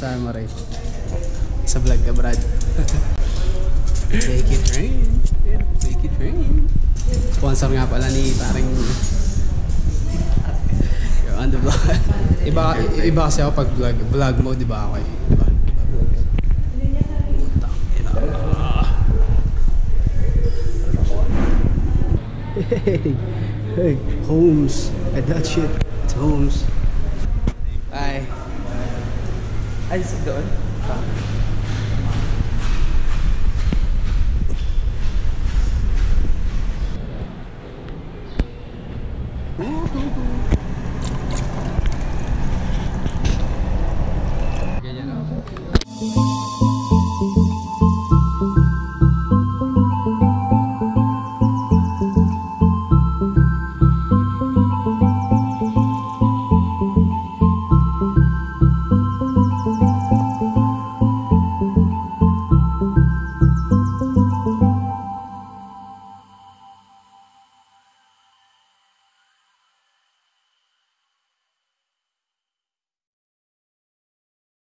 summary sa vlog ka Brad. Make it rain. Make it rain. Sponsor nga pala ni parang on the vlog. Iba, iba kasi ako pag vlog vlog mo di ba? Ako eh diba? Hey, hey, Holmes, and that shit, it's Holmes. Ay, si doon. Ah.